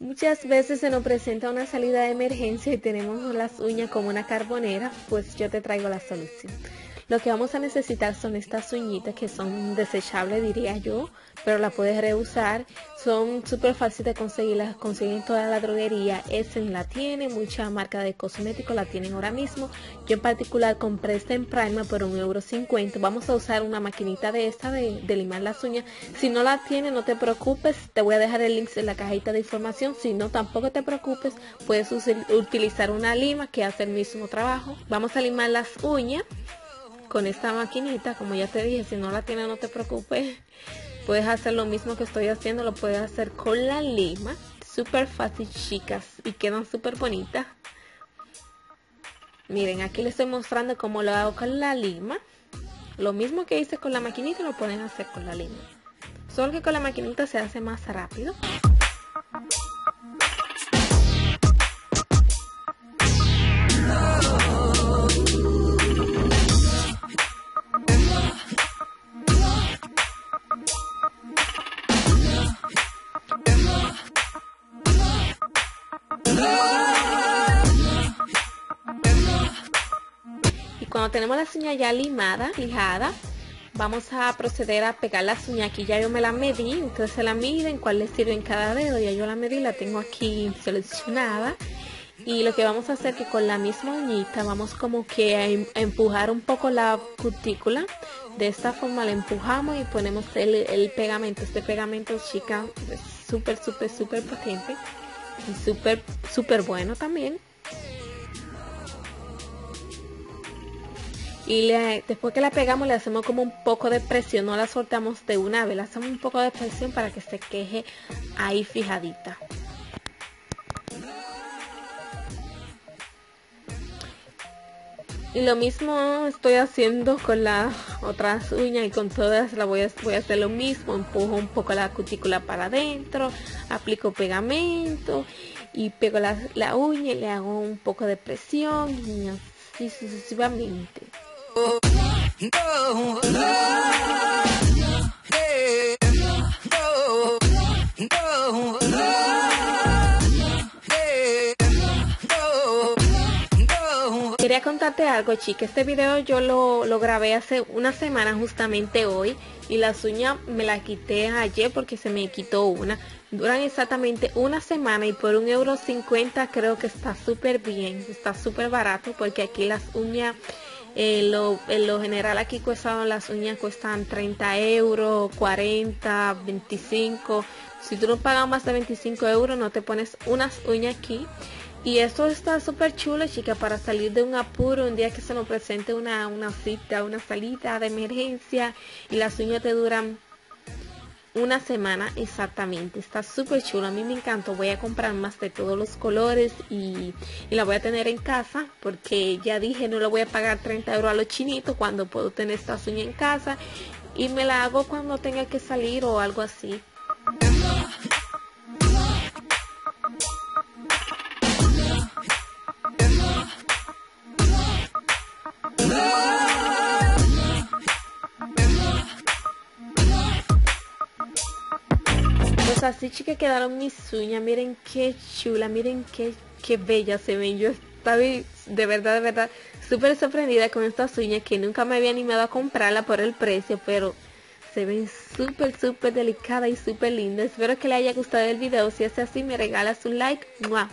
Muchas veces se nos presenta una salida de emergencia y tenemos las uñas como una carbonera, pues yo te traigo la solución. Lo que vamos a necesitar son estas uñitas que son desechables diría yo, pero la puedes reusar. Son súper fáciles de conseguir, las consiguen toda la droguería. Essen la tiene, mucha marca de cosméticos la tienen ahora mismo. Yo en particular compré este en Prima por un euro cincuenta. Vamos a usar una maquinita de esta de, de limar las uñas. Si no la tiene, no te preocupes. Te voy a dejar el link en la cajita de información. Si no, tampoco te preocupes. Puedes utilizar una lima que hace el mismo trabajo. Vamos a limar las uñas con esta maquinita, como ya te dije, si no la tienes no te preocupes. Puedes hacer lo mismo que estoy haciendo, lo puedes hacer con la lima. Súper fácil, chicas, y quedan súper bonitas. Miren, aquí les estoy mostrando cómo lo hago con la lima. Lo mismo que hice con la maquinita lo pueden hacer con la lima. Solo que con la maquinita se hace más rápido. Cuando tenemos la uña ya limada, lijada, vamos a proceder a pegar las uñas. Aquí ya yo me la medí, ustedes se la miden, cuál les sirve en cada dedo. Ya yo la medí, la tengo aquí seleccionada. Y lo que vamos a hacer que con la misma uñita vamos como que a, em, empujar un poco la cutícula. De esta forma la empujamos y ponemos el, el pegamento. Este pegamento, chica, es súper, súper, súper potente. Y súper, súper bueno también. Y después que la pegamos le hacemos como un poco de presión, no la soltamos de una vez, le hacemos un poco de presión para que se queje ahí fijadita. Y lo mismo estoy haciendo con las otras uñas y con todas la voy a, voy a hacer lo mismo. Empujo un poco la cutícula para adentro, aplico pegamento y pego la, la uña y le hago un poco de presión y así sucesivamente. Quería contarte algo, chica. Este video yo lo, lo, grabé hace una semana justamente hoy y las uñas me las quité ayer porque se me quitó una. Duran exactamente una semana y por un euro cincuenta creo que está súper bien, está súper barato porque aquí las uñas en lo, lo, general aquí cuestan las uñas cuestan 30 euros, 40, 25. Si tú no pagas más de 25 euros no te pones unas uñas aquí. Y esto está súper chulo, chica, para salir de un apuro, un día que se nos presente una, una cita, una salida de emergencia y las uñas te duran una semana exactamente. Está súper chulo. A mí me encantó. Voy a comprar más de todos los colores y, la voy a tener en casa porque ya dije no le voy a pagar 30 euros a los chinitos cuando puedo tener esta uña en casa y me la hago cuando tenga que salir o algo así. Así chicas quedaron mis uñas. Miren qué chula, miren qué, qué bella se ven. Yo estaba de verdad, de verdad, súper sorprendida con estas uñas que nunca me había animado a comprarla por el precio, pero se ven súper, súper delicadas y súper lindas. Espero que les haya gustado el video. Si es así, me regalas un like. ¡Mua!